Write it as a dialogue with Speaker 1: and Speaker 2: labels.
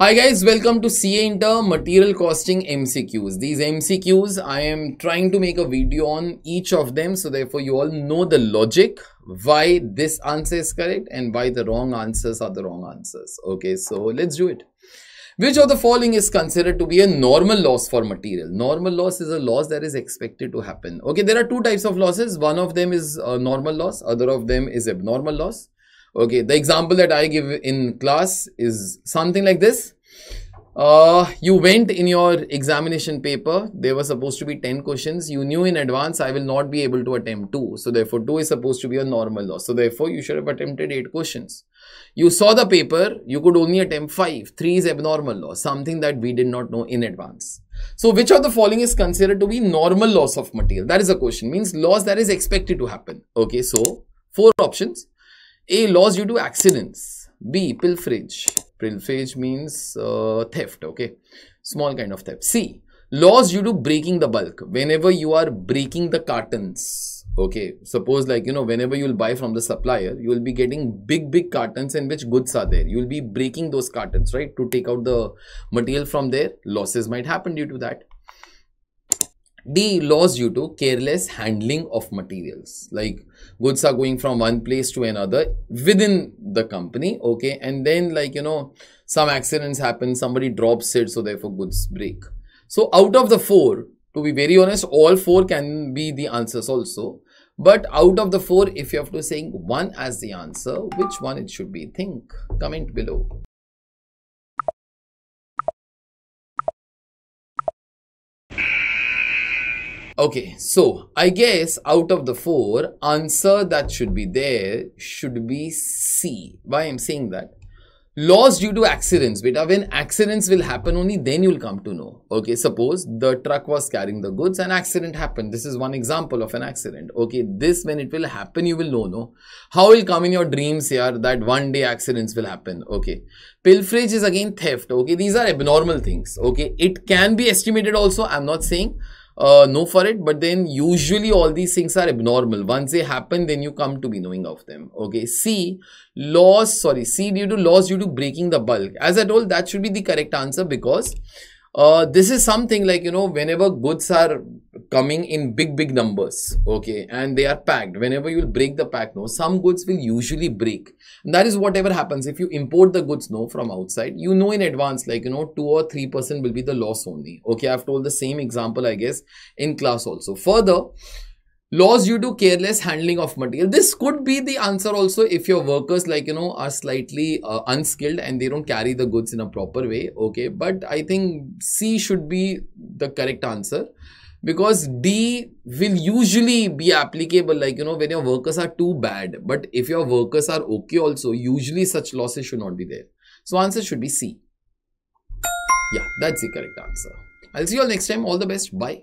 Speaker 1: Hi guys, welcome to CA Inter Material Costing MCQs. These MCQs, I am trying to make a video on each of them. So therefore you all know the logic, why this answer is correct and why the wrong answers are the wrong answers. Okay, so let's do it. Which of the following is considered to be a normal loss for material? Normal loss is a loss that is expected to happen. Okay, there are two types of losses. One of them is a normal loss, other of them is abnormal loss. Okay, the example that I give in class is something like this. Uh, you went in your examination paper, there were supposed to be 10 questions. You knew in advance I will not be able to attempt 2. So therefore 2 is supposed to be a normal loss. So therefore you should have attempted 8 questions. You saw the paper, you could only attempt 5. 3 is abnormal loss, something that we did not know in advance. So which of the following is considered to be normal loss of material? That is a question, means loss that is expected to happen. Okay, so 4 options. A. Loss due to accidents. B. Pilferage. Pilferage means uh, theft, okay. Small kind of theft. C. Loss due to breaking the bulk. Whenever you are breaking the cartons, okay. Suppose like, you know, whenever you will buy from the supplier, you will be getting big, big cartons in which goods are there. You will be breaking those cartons, right. To take out the material from there. Losses might happen due to that. D. Loss due to careless handling of materials. Like goods are going from one place to another within the company. Okay. And then like, you know, some accidents happen, somebody drops it. So therefore goods break. So out of the four, to be very honest, all four can be the answers also. But out of the four, if you have to say one as the answer, which one it should be? Think, comment below. Okay, so I guess out of the four, answer that should be there should be C. Why I'm saying that? Loss due to accidents. Beta, when accidents will happen, only then you'll come to know. Okay, suppose the truck was carrying the goods and accident happened. This is one example of an accident. Okay, this when it will happen, you will know, no? How will come in your dreams here that one day accidents will happen. Okay, pilferage is again theft. Okay, these are abnormal things. Okay, it can be estimated also. I'm not saying uh, know for it but then usually all these things are abnormal. Once they happen then you come to be knowing of them. Okay? C loss sorry c due to loss due to breaking the bulk. As i told that should be the correct answer because uh, this is something like you know whenever goods are coming in big big numbers okay and they are packed whenever you will break the pack no some goods will usually break. And that is whatever happens. If you import the goods no from outside you know in advance like you know 2 or 3 percent will be the loss only okay? I've told the same example i guess in class also. Further Loss due to careless handling of material. This could be the answer also if your workers like, you know, are slightly uh, unskilled and they don't carry the goods in a proper way. Okay. But I think C should be the correct answer because D will usually be applicable like, you know, when your workers are too bad. But if your workers are okay also, usually such losses should not be there. So answer should be C. Yeah, that's the correct answer. I'll see you all next time. All the best. Bye.